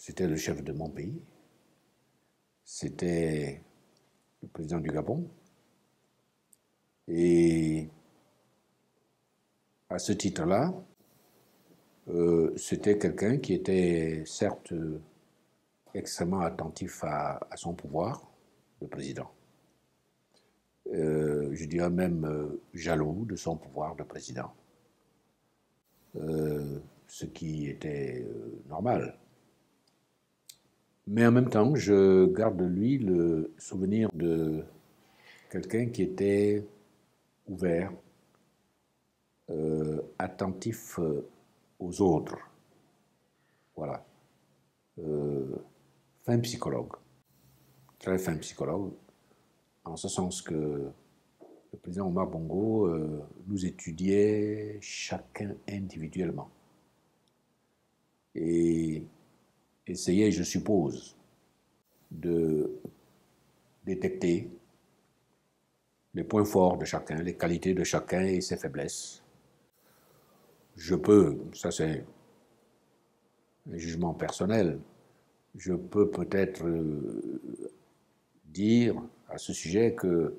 c'était le chef de mon pays, c'était le président du Gabon, et à ce titre-là, euh, c'était quelqu'un qui était certes extrêmement attentif à, son pouvoir, le président. Euh, je dirais même euh, jaloux de son pouvoir de président. ce qui était normal. Mais en même temps, je garde de lui le souvenir de quelqu'un qui était ouvert, attentif aux autres. Voilà. Euh, fin psychologue. Très fin psychologue. En ce sens que le président Omar Bongo euh, nous étudiait chacun individuellement. Et essayait, je suppose, de détecter les points forts de chacun, les qualités de chacun et ses faiblesses je peux, ça c'est un jugement personnel, je peux peut-être euh, dire à ce sujet que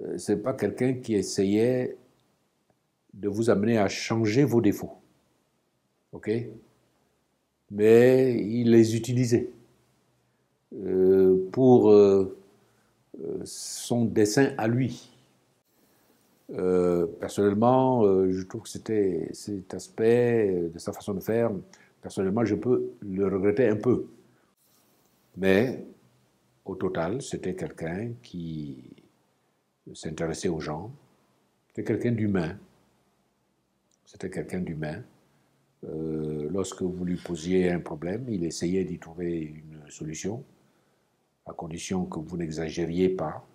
euh, ce n'est pas quelqu'un qui essayait de vous amener à changer vos défauts. OK? Mais il les utilisait euh, pour son dessin à lui. Euh, personnellement, euh, je trouve que c'était cet aspect de sa façon de faire, personnellement, je peux le regretter un peu. Mais au total, c'était quelqu'un qui s'intéressait aux gens, c'était quelqu'un d'humain. C'était quelqu'un d'humain. Euh, lorsque vous lui posiez un problème, il essayait d'y trouver une solution, à condition que vous n'exagériez pas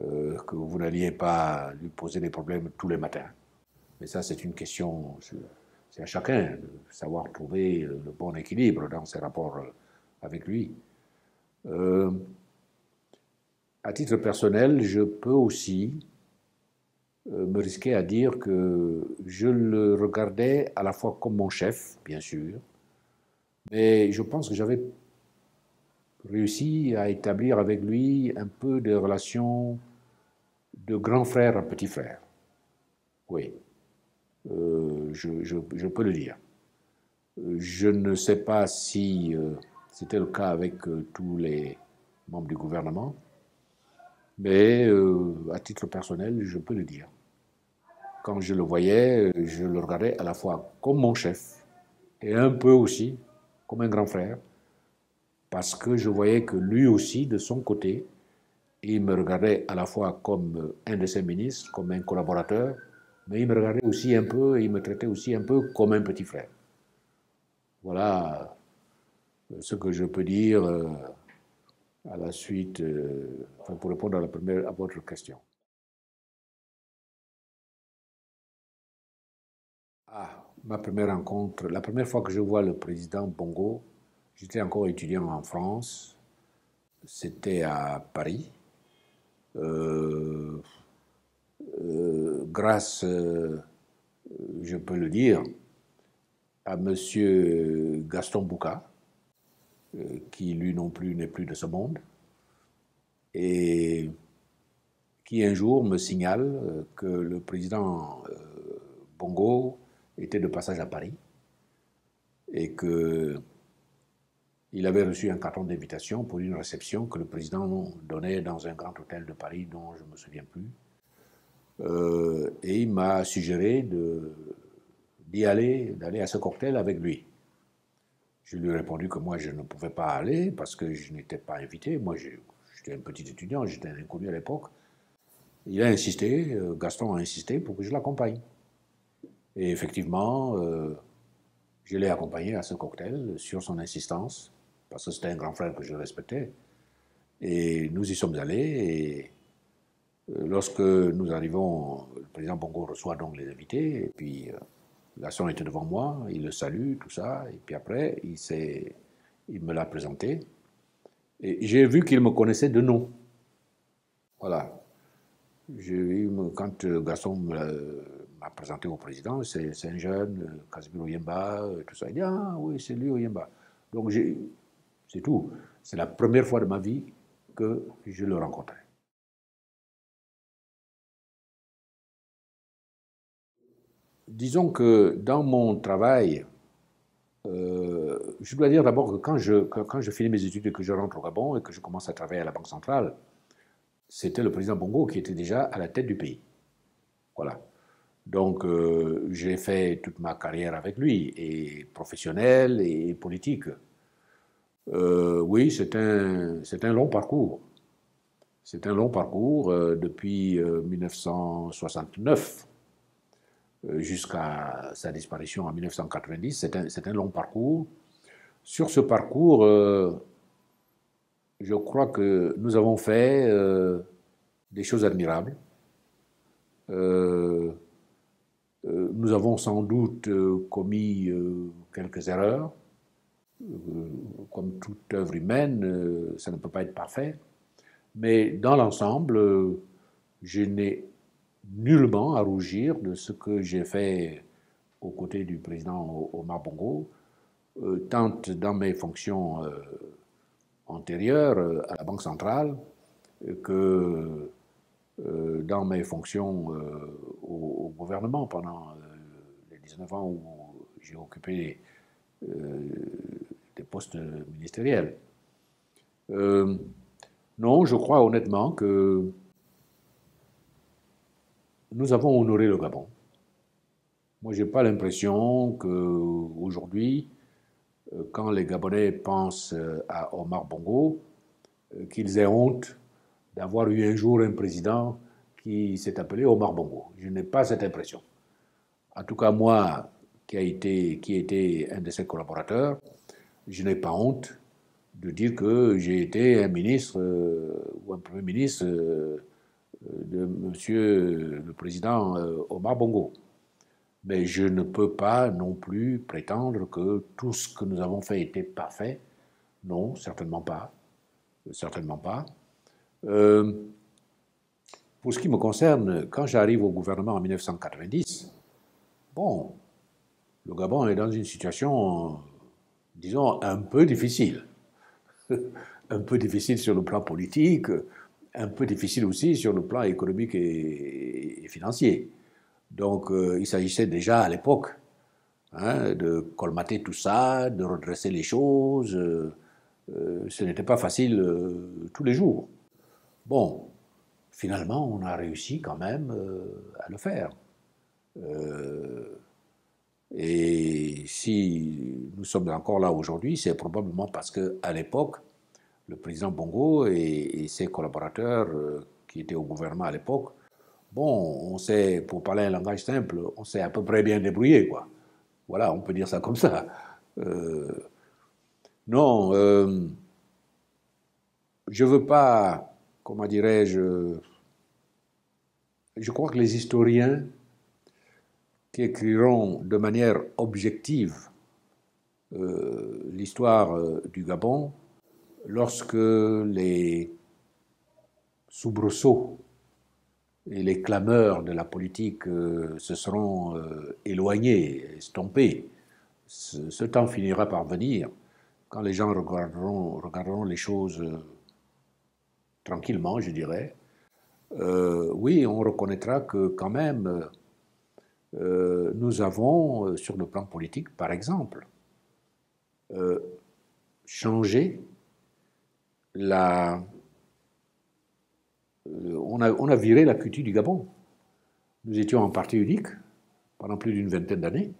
euh, que vous n'alliez pas lui poser des problèmes tous les matins. Mais ça, c'est une question, c'est à chacun de savoir trouver le bon équilibre dans ses rapports euh, avec lui. À titre personnel, je peux aussi me risquer à dire que je le regardais à la fois comme mon chef, bien sûr, mais je pense que j'avais réussi à établir avec lui un peu de relations de grand frère à petit frère. Oui, euh, je, peux le dire. Je ne sais pas si euh, c'était le cas avec euh, tous les membres du gouvernement, mais à titre personnel, je peux le dire. Quand je le voyais, je le regardais à la fois comme mon chef et un peu aussi comme un grand frère parce que je voyais que lui aussi, de son côté, il me regardait à la fois comme un de ses ministres, comme un collaborateur, mais il me regardait aussi un peu, il me traitait aussi un peu comme un petit frère. Voilà ce que je peux dire euh, à la suite, euh, pour répondre à, la première, à votre question. Ma première rencontre, la première fois que je vois le président Bongo, J'étais encore étudiant en France. C'était à Paris. Euh, euh, grâce, euh, je peux le dire, à Monsieur Gaston Bouca, qui lui non plus n'est plus de ce monde, et qui un jour me signale que le président Bongo était de passage à Paris et que il avait reçu un carton d'invitation pour une réception que le président donnait dans un grand hôtel de Paris dont je ne me souviens plus. Euh, et il m'a suggéré d'y aller, d'aller à ce cocktail avec lui. Je lui ai répondu que moi je ne pouvais pas aller parce que je n'étais pas invité. Moi j'étais un petit étudiant, j'étais un inconnu à l'époque. Il a insisté, euh, Gaston a insisté pour que je l'accompagne. Et effectivement, euh, je l'ai accompagné à ce cocktail sur son insistance parce que c'était un grand frère que je respectais. Et nous y sommes allés, et euh, lorsque nous arrivons, le président Bongo reçoit donc les invités, et puis euh, était devant moi, il le salue, tout ça, et puis après, il, me l'a présenté, et j'ai vu qu'il me connaissait de nom. Voilà. J'ai vu, quand Gaston m'a présenté au président, c'est un jeune, Casimir Oyemba, tout ça. Il dit Ah oui, c'est lui Oyemba. Donc c'est tout. C'est la première fois de ma vie que je le rencontrais. Disons que dans mon travail, euh, je dois dire d'abord que quand je, quand je finis mes études et que je rentre au Gabon et que je commence à travailler à la Banque centrale, c'était le président Bongo qui était déjà à la tête du pays. Voilà. Donc euh, j'ai fait toute ma carrière avec lui, et professionnelle et politique. Euh, oui, c'est un, un long parcours. C'est un long parcours euh, depuis 1969 jusqu'à sa disparition en 1990. C'est un, un, long parcours. Sur ce parcours, je crois que nous avons fait des choses admirables. Euh, euh, nous avons sans doute euh, commis quelques erreurs. Comme toute œuvre humaine, ça ne peut pas être parfait. Mais dans l'ensemble, je n'ai nullement à rougir de ce que j'ai fait aux côtés du président Omar Bongo, tant dans mes fonctions antérieures à la Banque centrale que euh, dans mes fonctions euh, au, gouvernement pendant euh, les 19 ans où j'ai occupé des postes ministériels. non, je crois honnêtement que nous avons honoré le Gabon. Moi, je n'ai pas l'impression qu'aujourd'hui, quand les Gabonais pensent à Omar Bongo, qu'ils aient honte d'avoir eu un jour un président qui s'est appelé Omar Bongo. Je n'ai pas cette impression. En tout cas, moi, qui a été, qui un de ses collaborateurs, je n'ai pas honte de dire que j'ai été un ministre euh, ou un premier ministre euh, de Monsieur le Président euh, Omar Bongo. Mais je ne peux pas non plus prétendre que tout ce que nous avons fait était parfait. Non, certainement pas. Certainement pas. Euh, pour ce qui me concerne, quand j'arrive au gouvernement en 1990, bon, le Gabon est dans une situation, disons, un peu difficile. un peu difficile sur le plan politique, un peu difficile aussi sur le plan économique et, financier. Donc euh, il s'agissait déjà à l'époque hein, de colmater tout ça, de redresser les choses. Euh, ce n'était pas facile tous les jours. Bon, finalement, on a réussi quand même euh, à le faire. Euh, et si nous sommes encore là aujourd'hui, c'est probablement parce qu'à l'époque, le président Bongo et, ses collaborateurs euh, qui étaient au gouvernement à l'époque, bon, on sait, pour parler un langage simple, on s'est à peu près bien débrouillé, quoi. Voilà, on peut dire ça comme ça. non, je ne veux pas comment dirais-je, je crois que les historiens qui écriront de manière objective euh, l'histoire euh, du Gabon, lorsque les soubresauts et les clameurs de la politique euh, se seront éloignés, estompés, ce, temps finira par venir quand les gens regarderont les choses tranquillement, je dirais, euh, oui, on reconnaîtra que quand même, euh, nous avons, euh, sur le plan politique, par exemple, changé la... On a, viré la culture du Gabon. Nous étions en parti unique pendant plus d'une vingtaine d'années.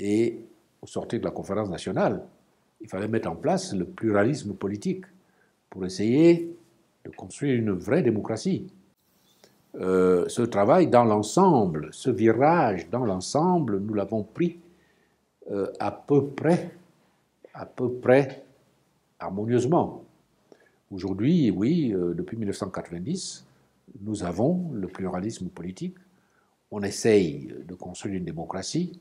Et au sortir de la conférence nationale, il fallait mettre en place le pluralisme politique pour essayer de construire une vraie démocratie. Euh, ce travail dans l'ensemble, ce virage dans l'ensemble, nous l'avons pris euh, à peu près, à peu près harmonieusement. Aujourd'hui, oui, euh, depuis 1990, nous avons le pluralisme politique. On essaye de construire une démocratie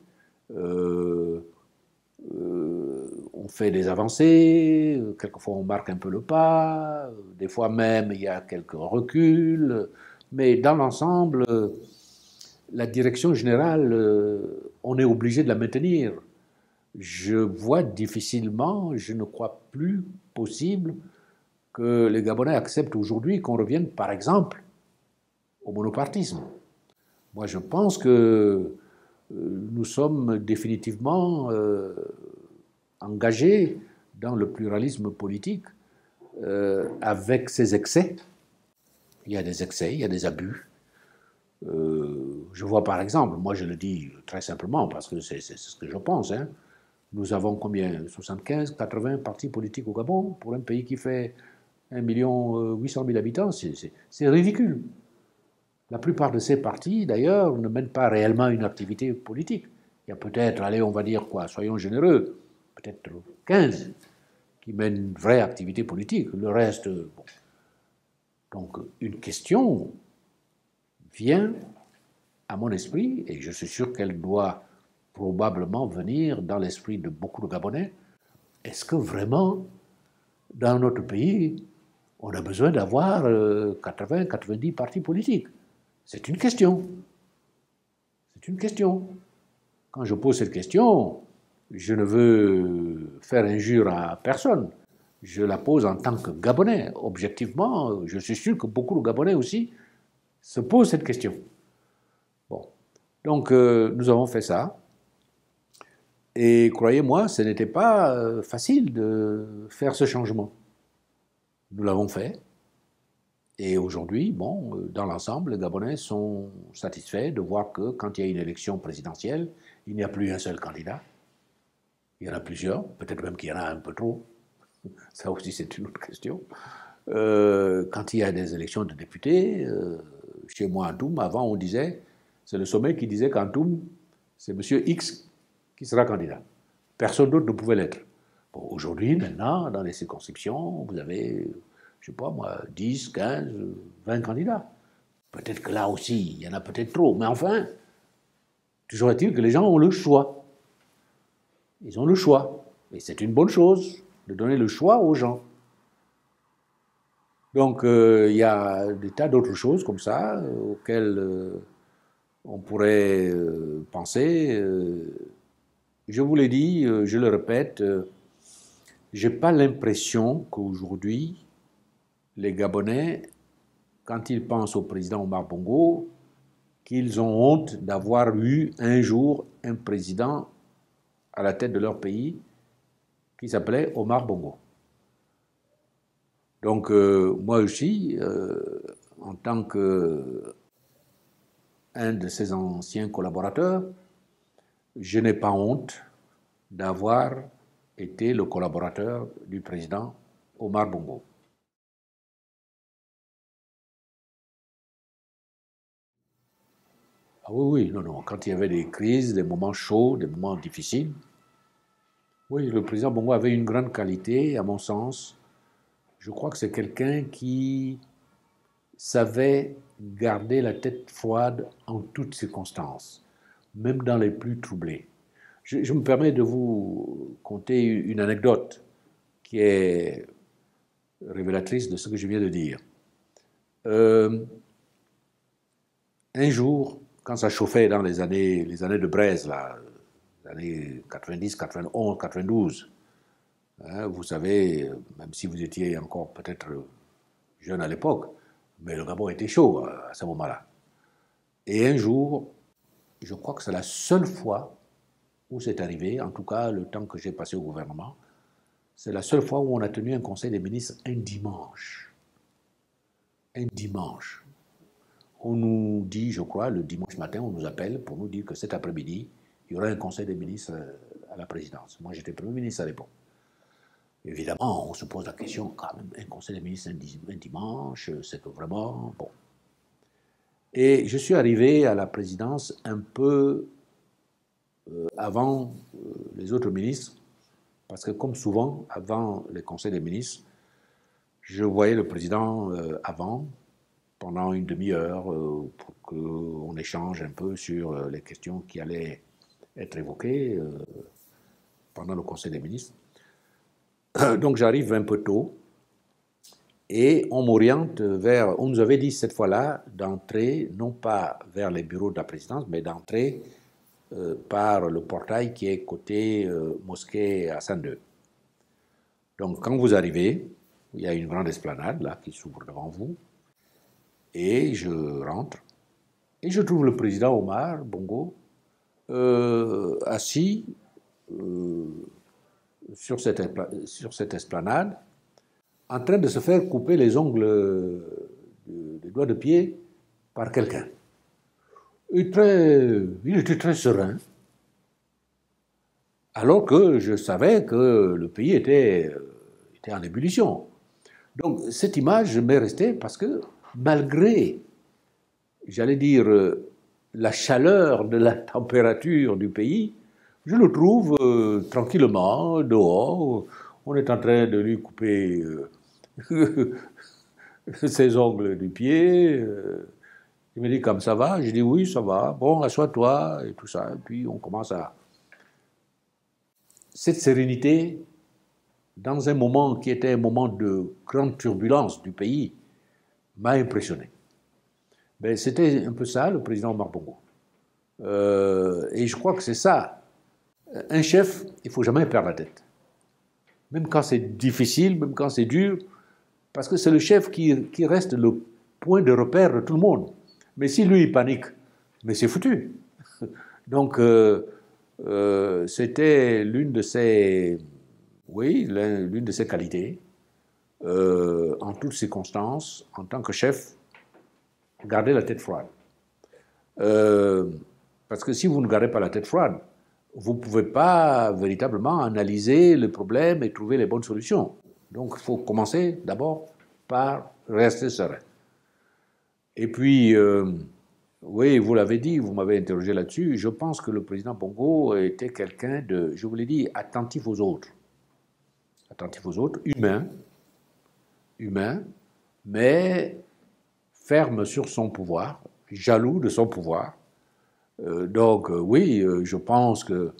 on fait des avancées, quelquefois on marque un peu le pas, des fois même il y a quelques reculs, mais dans l'ensemble, la direction générale, on est obligé de la maintenir. je vois difficilement, je ne crois plus possible que les Gabonais acceptent aujourd'hui qu'on revienne, par exemple, au monopartisme. Moi, je pense que euh, nous sommes définitivement euh, engagés dans le pluralisme politique euh, avec ses excès. Il y a des excès, il y a des abus. je vois par exemple, moi je le dis très simplement parce que c'est ce que je pense, hein, nous avons combien? 75, 80 partis politiques au Gabon pour un pays qui fait 1 million 800 000 habitants, c'est ridicule. La plupart de ces partis, d'ailleurs, ne mènent pas réellement une activité politique. Il y a peut-être, allez, on va dire quoi, soyons généreux, peut-être 15 qui mènent une vraie activité politique. Le reste. Donc, une question vient à mon esprit, et je suis sûr qu'elle doit probablement venir dans l'esprit de beaucoup de Gabonais. Est-ce que vraiment, dans notre pays, on a besoin d'avoir 80, euh, 90 partis politiques? C'est une question. C'est une question. Quand je pose cette question, je ne veux faire injure à personne. Je la pose en tant que Gabonais. Objectivement, je suis sûr que beaucoup de Gabonais aussi se posent cette question. Bon. Donc, euh, nous avons fait ça. Et croyez-moi, ce n'était pas euh, facile de faire ce changement. Nous l'avons fait. Et aujourd'hui, bon, euh, dans l'ensemble, les Gabonais sont satisfaits de voir que quand il y a une élection présidentielle, il n'y a plus un seul candidat. Il y en a plusieurs, peut-être même qu'il y en a un peu trop. Ça aussi, c'est une autre question. Euh, quand il y a des élections de députés, chez moi à Toum, avant, on disait, c'est le sommet qui disait qu'en Toum, c'est M. X qui sera candidat. Personne d'autre ne pouvait l'être. Bon, Aujourd'hui, maintenant, dans les circonscriptions, vous avez, je ne sais pas moi, 10, 15, 20 candidats. Peut-être que là aussi, il y en a peut-être trop, mais enfin, toujours est-il que les gens ont le choix. Ils ont le choix. Et c'est une bonne chose de donner le choix aux gens. Donc, euh, il y a des tas d'autres choses comme ça euh, auxquelles euh, on pourrait penser. Je vous l'ai dit, je le répète, j'ai pas l'impression qu'aujourd'hui, les Gabonais, quand ils pensent au président Omar Bongo, qu'ils ont honte d'avoir eu un jour un président à la tête de leur pays qui s'appelait Omar Bongo. Donc euh, moi aussi, en tant que un de ses anciens collaborateurs, je n'ai pas honte d'avoir été le collaborateur du président Omar Bongo. Ah oui, oui, non, non. Quand il y avait des crises, des moments chauds, des moments difficiles, oui, le président Bongo avait une grande qualité, à mon sens. Je crois que c'est quelqu'un qui savait garder la tête froide en toutes circonstances même dans les plus troublés. Je, me permets de vous conter une anecdote qui est révélatrice de ce que je viens de dire. Euh, un jour, quand ça chauffait dans les années, les années de braise, là, les années 90, 91, 92, vous savez, même si vous étiez encore peut-être jeune à l'époque, mais le Gabon était chaud à ce moment-là. Et un jour, je crois que c'est la seule fois où c'est arrivé, en tout cas le temps que j'ai passé au gouvernement, c'est la seule fois où on a tenu un conseil des ministres un dimanche. Un dimanche. On nous dit, je crois, le dimanche matin, on nous appelle pour nous dire que cet après-midi, il y aura un conseil des ministres à la présidence. Moi, j'étais Premier ministre à l'époque. Évidemment, on se pose la question, quand même, un conseil des ministres un dimanche, c'est vraiment... Bon. Et je suis arrivé à la présidence un peu euh, avant euh, les autres ministres, parce que comme souvent, avant les conseils des ministres, je voyais le président euh, avant, pendant une demi-heure, pour qu'on échange un peu sur les questions qui allaient être évoquées pendant le conseil des ministres. Donc j'arrive un peu tôt, et on m'oriente vers, on nous avait dit cette fois-là d'entrer, non pas vers les bureaux de la présidence, mais d'entrer par le portail qui est côté mosquée à Saint-Deux. Donc quand vous arrivez, il y a une grande esplanade là qui s'ouvre devant vous, et je rentre, et je trouve le président Omar Bongo assis sur cette, sur cette esplanade, en train de se faire couper les ongles des doigts de pied par quelqu'un. Il, était très serein, alors que je savais que le pays était en ébullition. Donc cette image m'est restée parce que malgré, j'allais dire, la chaleur de la température du pays, je le trouve euh, tranquillement dehors. On est en train de lui couper euh, ses ongles du pied. Euh. il me dit comme ça va? Je dis oui, ça va. Bon, assois-toi et tout ça. Et puis on commence à. Cette sérénité, dans un moment qui était un moment de grande turbulence du pays, m'a impressionné. Ben, C'était un peu ça, le président Marbongo. et je crois que c'est ça un chef, il faut jamais perdre la tête. Même quand c'est difficile, même quand c'est dur, parce que c'est le chef qui, qui, reste le point de repère de tout le monde. Mais si lui, il panique, mais c'est foutu. Donc, euh, euh, c'était l'une de ses, oui, l'une de ses qualités, euh, en toutes circonstances, en tant que chef, garder la tête froide. parce que si vous ne gardez pas la tête froide, vous ne pouvez pas véritablement analyser le problème et trouver les bonnes solutions. Donc il faut commencer d'abord par rester serein. Et puis, euh, oui, vous l'avez dit, vous m'avez interrogé là-dessus, je pense que le président Bongo était quelqu'un de, je vous l'ai dit, attentif aux autres. Attentif aux autres, humain, humain, mais ferme sur son pouvoir, jaloux de son pouvoir, euh, donc euh, oui, euh, je pense que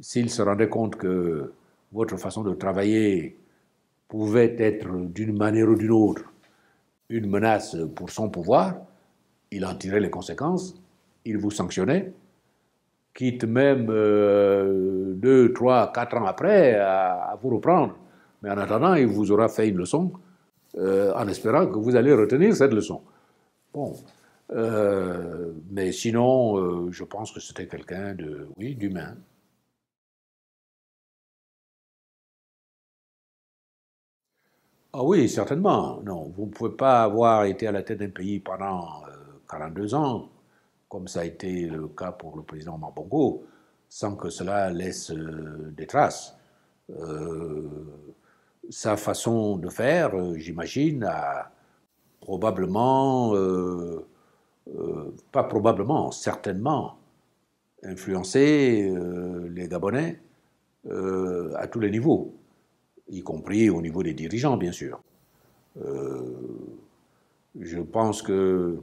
s'il se rendait compte que votre façon de travailler pouvait être d'une manière ou d'une autre une menace pour son pouvoir, il en tirait les conséquences, il vous sanctionnait, quitte même deux, trois, quatre ans après à, vous reprendre. Mais en attendant, il vous aura fait une leçon en espérant que vous allez retenir cette leçon. Bon, euh, mais sinon, euh, je pense que c'était quelqu'un de, oui, d'humain. Ah oui, certainement. Non, vous ne pouvez pas avoir été à la tête d'un pays pendant 42 euh, ans, comme ça a été le cas pour le président Mabongo, sans que cela laisse des traces. Sa façon de faire, j'imagine, a probablement euh, pas probablement, certainement, influencer euh, les Gabonais euh, à tous les niveaux, y compris au niveau des dirigeants, bien sûr. je pense que...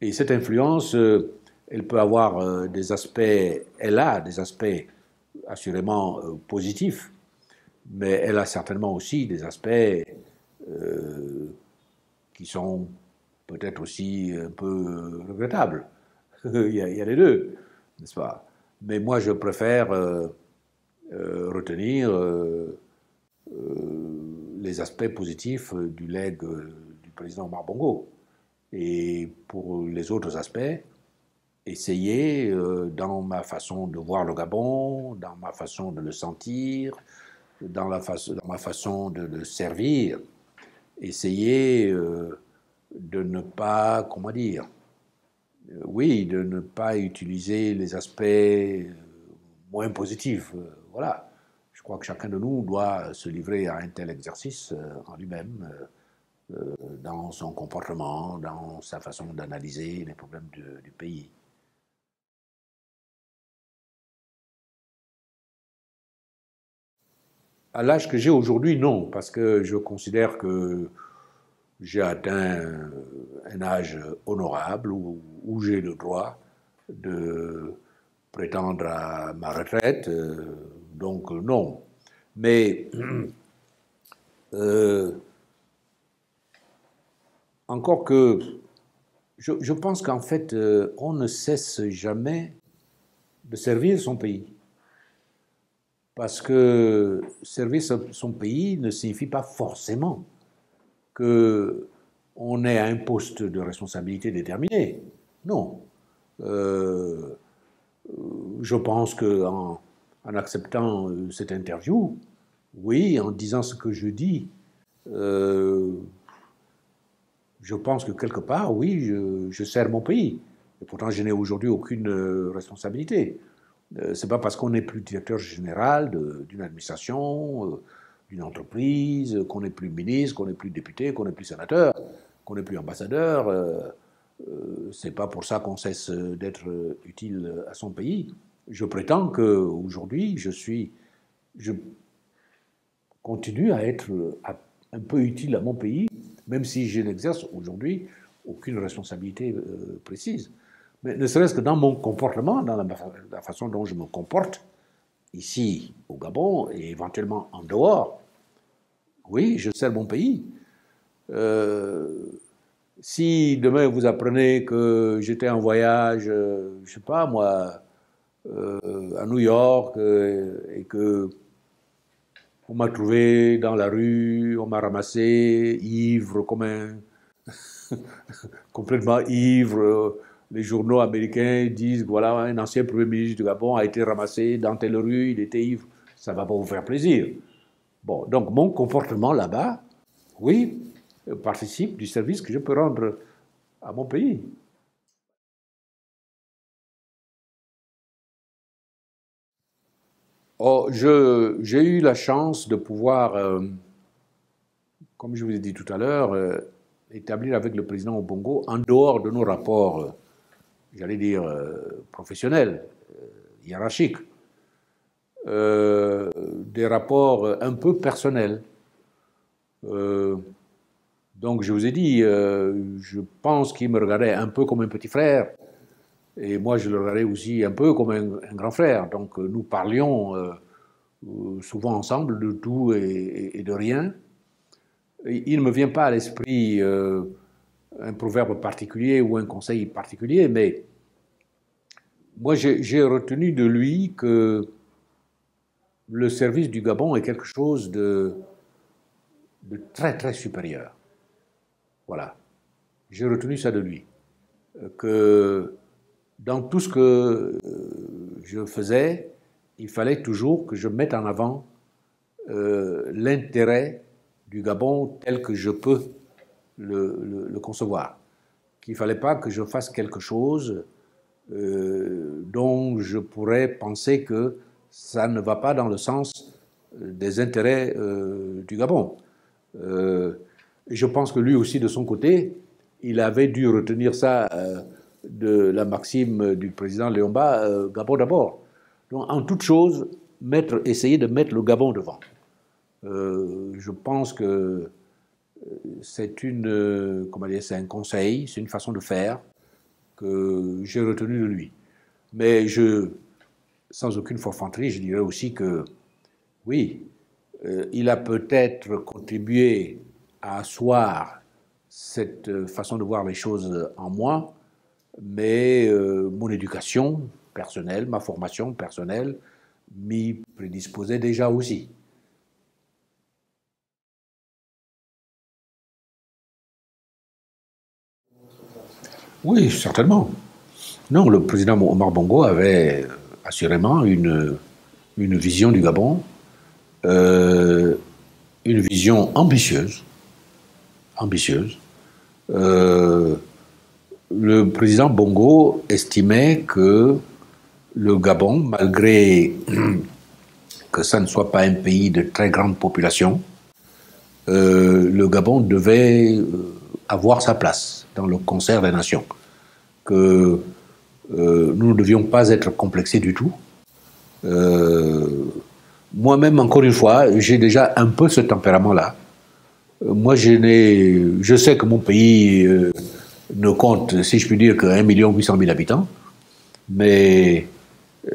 Et cette influence, elle peut avoir des aspects, elle a des aspects assurément positifs, mais elle a certainement aussi des aspects qui sont peut-être aussi un peu regrettable. il, y a, les deux, n'est-ce pas? Mais moi, je préfère euh, euh, retenir euh, les aspects positifs du legs du président Marbongo. Et pour les autres aspects, essayer, dans ma façon de voir le Gabon, dans ma façon de le sentir, dans, ma façon de le servir, essayer de ne pas, comment dire, euh, oui, de ne pas utiliser les aspects euh, moins positifs. Euh, voilà. Je crois que chacun de nous doit se livrer à un tel exercice en lui-même, dans son comportement, dans sa façon d'analyser les problèmes du pays. À l'âge que j'ai aujourd'hui, non, parce que je considère que j'ai atteint un âge honorable où, j'ai le droit de prétendre à ma retraite. Euh, donc non. Mais euh, encore que je, pense qu'en fait, euh, on ne cesse jamais de servir son pays. Parce que servir son pays ne signifie pas forcément que on est à un poste de responsabilité déterminé. Non. Euh, je pense que en, acceptant euh, cette interview, oui, en disant ce que je dis, euh, je pense que quelque part, oui, je, je sers mon pays. Et pourtant, je n'ai aujourd'hui aucune responsabilité. C'est pas parce qu'on n'est plus directeur général d'une administration, d'une entreprise, qu'on n'est plus ministre, qu'on n'est plus député, qu'on n'est plus sénateur, qu'on n'est plus ambassadeur. Euh, euh, c'est pas pour ça qu'on cesse d'être utile à son pays. Je prétends qu'aujourd'hui, je suis, je continue à être un peu utile à mon pays, même si je n'exerce aujourd'hui aucune responsabilité euh, précise. Mais ne serait-ce que dans mon comportement, dans la façon dont je me comporte, ici au Gabon et éventuellement en dehors, oui, je sers mon pays. Euh, si demain vous apprenez que j'étais en voyage, euh, je sais pas moi, euh, à New York et que on m'a trouvé dans la rue, on m'a ramassé ivre comme un complètement ivre. Les journaux américains disent voilà un ancien premier ministre du Gabon a été ramassé dans telle rue, il était ivre. Ça va pas vous faire plaisir. Bon, donc mon comportement là-bas, oui, participe du service que je peux rendre à mon pays. Oh, j'ai eu la chance de pouvoir, euh, comme je vous ai dit tout à l'heure, euh, établir avec le président Obongo, en dehors de nos rapports, euh, j'allais dire, professionnels, hiérarchiques, euh, des rapports un peu personnels. Euh, donc je vous ai dit, euh, je pense qu'il me regardait un peu comme un petit frère, et moi je le regardais aussi un peu comme un, grand frère. Donc nous parlions souvent ensemble de tout et, de rien. Il ne me vient pas à l'esprit un proverbe particulier ou un conseil particulier, mais moi j'ai retenu de lui que le service du Gabon est quelque chose de, très très supérieur. Voilà. J'ai retenu ça de lui. Que dans tout ce que euh, je faisais, il fallait toujours que je mette en avant euh, l'intérêt du Gabon tel que je peux le, concevoir. Qu'il ne fallait pas que je fasse quelque chose dont je pourrais penser que ça ne va pas dans le sens euh, des intérêts euh, du Gabon. Euh, je pense que lui aussi, de son côté, il avait dû retenir ça de la maxime du président Léomba, Gabon d'abord. Donc, en toute chose, essayer de mettre le Gabon devant. je pense que c'est une, comment dire, c'est un conseil, c'est une façon de faire que j'ai retenu de lui. Mais je, sans aucune forfanterie, je dirais aussi que, oui, euh, il a peut-être contribué à asseoir cette façon de voir les choses en moi, mais euh, mon éducation personnelle, ma formation personnelle m'y prédisposait déjà aussi. Oui, certainement. Non, le président Omar Bongo avait assurément une, vision du Gabon, euh, une vision ambitieuse, ambitieuse. Euh, le président Bongo estimait que le Gabon, malgré que ça ne soit pas un pays de très grande population, euh, le Gabon devait avoir sa place dans le concert des nations. Que euh, nous ne devions pas être complexés du tout. Euh, moi-même, encore une fois, j'ai déjà un peu ce tempérament-là. Euh, moi, je, je sais que mon pays ne compte, si je puis dire, que 1 800 000 habitants, mais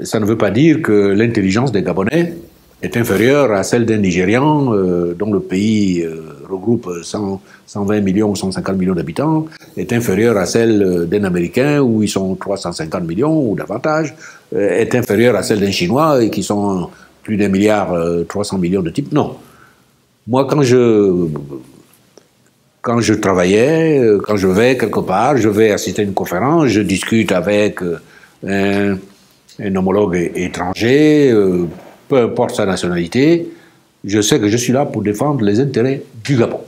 ça ne veut pas dire que l'intelligence des Gabonais est inférieure à celle d'un Nigérian euh, dont le pays euh, regroupe 100, 120 millions ou 150 millions d'habitants, est inférieure à celle d'un Américain où ils sont 350 millions ou davantage, est inférieure à celle d'un Chinois et qui sont plus d'un milliard 300 millions de types. Non. Moi, quand je travaillais, quand je vais quelque part, je vais assister à une conférence, je discute avec un, homologue étranger, euh, peu importe sa nationalité, je sais que je suis là pour défendre les intérêts du Gabon.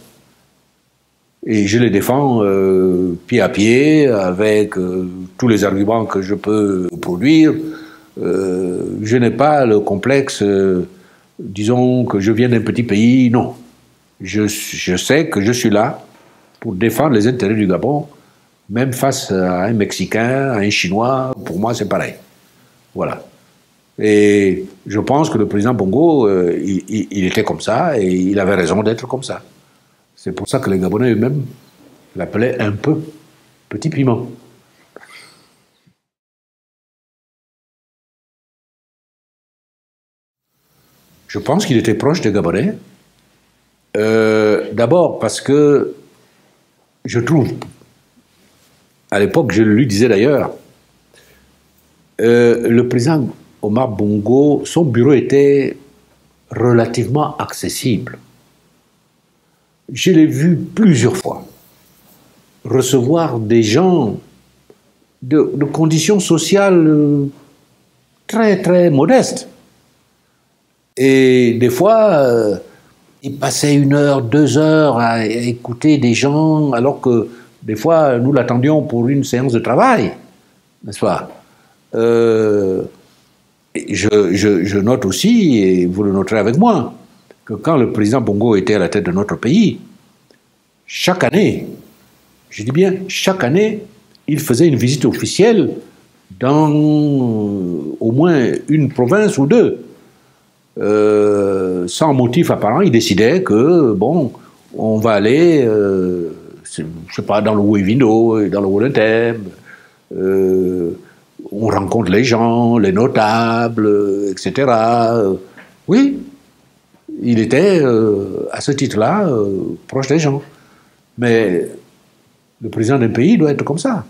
Et je les défends euh, pied à pied, avec euh, tous les arguments que je peux produire. je n'ai pas le complexe, disons que je viens d'un petit pays, non. Je, je sais que je suis là pour défendre les intérêts du Gabon, même face à un Mexicain, à un Chinois, pour moi c'est pareil. Voilà. Et je pense que le président Bongo, euh, il, était comme ça et il avait raison d'être comme ça. C'est pour ça que les Gabonais eux-mêmes l'appelaient un peu petit piment. Je pense qu'il était proche des Gabonais. Euh, d'abord parce que je trouve, à l'époque, je lui disais d'ailleurs, euh, le président Omar Bongo, son bureau était relativement accessible. Je l'ai vu plusieurs fois recevoir des gens de, conditions sociales euh, très très modestes. Et des fois, euh, il passait une heure, deux heures à écouter des gens, alors que des fois, nous l'attendions pour une séance de travail, n'est-ce pas? Euh, je, note aussi, et vous le noterez avec moi, que quand le président Bongo était à la tête de notre pays, chaque année, je dis bien chaque année, il faisait une visite officielle dans au moins une province ou deux. Euh, sans motif apparent, il décidait que, bon, on va aller, euh, je sais pas, dans le Ouévino, dans le Wolentem, euh, on rencontre les gens, les notables, etc. Oui, il était, euh, à ce titre-là, euh, proche des gens. Mais le président d'un pays doit être comme ça.